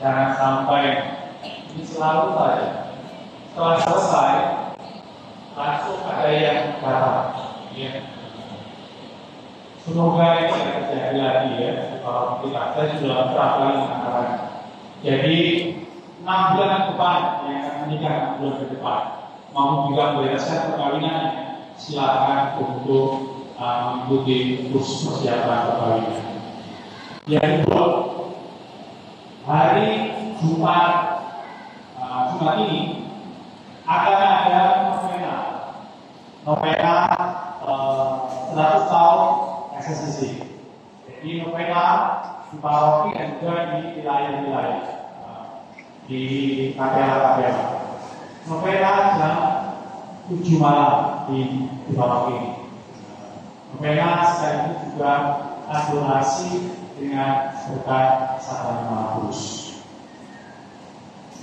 Jangan sampai ini selalu saja. Setelah selesai, langsung ada yang datang. Ya. Semoga ini tidak terjadi lagi ya. Kalau kita saya sudah berapa kali mengatakan. Jadi enam bulan ke depan yang akan menikah enam bulan ke depan mau juga membereskan perkawinan silakan untuk uh, mengikuti kursus persiapan perkawinan. Yang kedua, hari Jumat uh, Jumat ini akan ada novena novena uh, 100 tahun SSC. Jadi novena di paroki dan juga di wilayah-wilayah uh, di kapela-kapela. Novena jam 7 malam di, di paroki. Novena sekaligus juga adorasi dengan berkat Satan Mahabrus.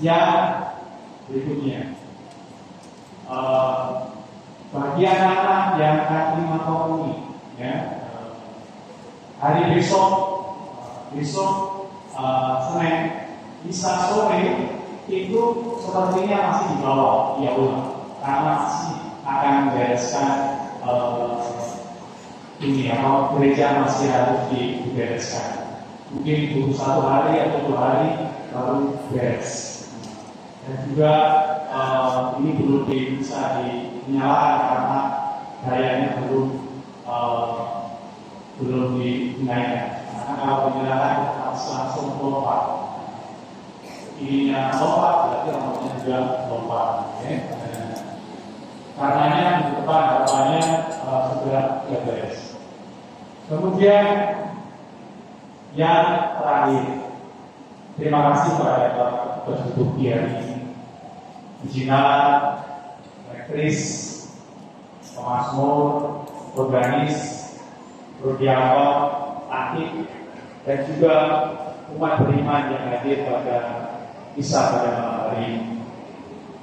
Yang berikutnya, uh, bagi anak-anak yang akan terima komuni, ya, uh, hari besok, uh, besok uh, Senin, bisa sore itu sepertinya masih di bawah, ya Allah, karena masih akan membereskan uh, ini apa gereja masih harus dibereskan. Mungkin butuh satu hari atau dua hari baru beres. Dan juga uh, ini belum bisa dinyalakan karena dayanya belum uh, belum dinaikkan. Karena kalau dinyalakan harus langsung lompat. Ininya lompat berarti nomornya juga lompat. Okay? Kemudian yang terakhir, terima kasih kepada Ketua Kiai, Jinan, Rektris, Pemasmur, Organis, Rudiawa, Akib, dan juga umat beriman yang hadir pada kisah pada malam hari ini.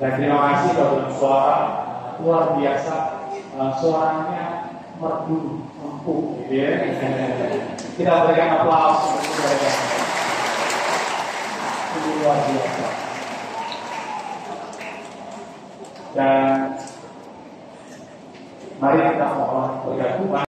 Dan terima kasih kepada suara luar biasa, suaranya merdu, empuk, gitu ya. Kita berikan aplaus untuk. Ini. Dan mari kita mohon bergabung.